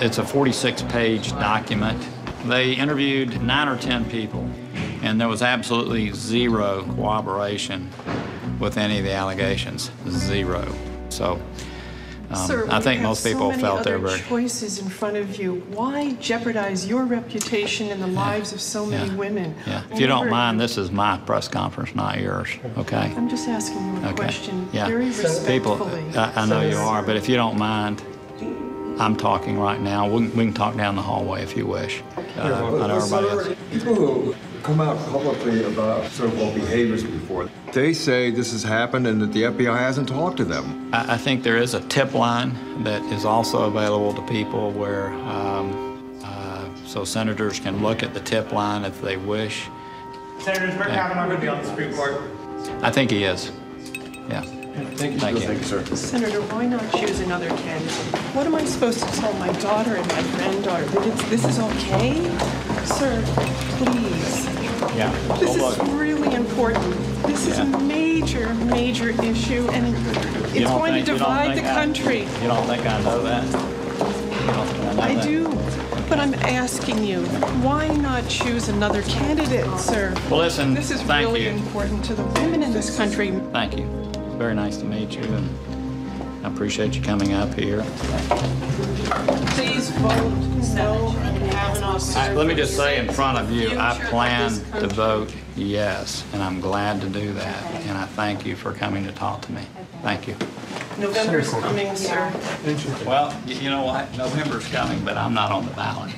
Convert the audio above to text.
it's a 46-page document. They interviewed nine or 10 people, and there was absolutely zero corroboration with any of the allegations. Zero. So um, Sir, I think most people so many felt they other were. choices in front of you. Why jeopardize your reputation and the lives of so many Yeah. women? Yeah. If you don't mind, this is my press conference, not yours. Okay. I'm just asking you a Okay. question, Yeah. very People, respectfully. I, I know you are, but if you don't mind, I'm talking right now. We can, we can talk down the hallway if you wish. Uh, I know everybody else. People who come out publicly about so-called behaviors before, they say this has happened and that the FBI hasn't talked to them. I, I think there is a tip line that is also available to people where, um, uh, so senators can look at the tip line if they wish. Senators, Brett Kavanaugh going to be on the Supreme Court. I think he is. Yeah. Thank you. Thank you. Thank you, sir. Senator, why not choose another candidate? What am I supposed to tell my daughter and my granddaughter? That it's, this is okay? Sir, please. Yeah. This Go is look. really important. This is a major, major issue, and it's going think- to divide the I- country. You don't think I know that? You don't think I know I that? do, but I'm asking you, why not choose another candidate, sir? Well, listen, This is thank really you. important to the women in this country. Thank you. Very nice to meet you, and I appreciate you coming up here. Please vote no on Kavanaugh's I- Let me just say in front of you, I plan to vote yes, and I'm glad to do that, and I thank you for coming to talk to me. Thank you. November's coming, sir. Well, you know what? November's coming, but I'm not on the ballot.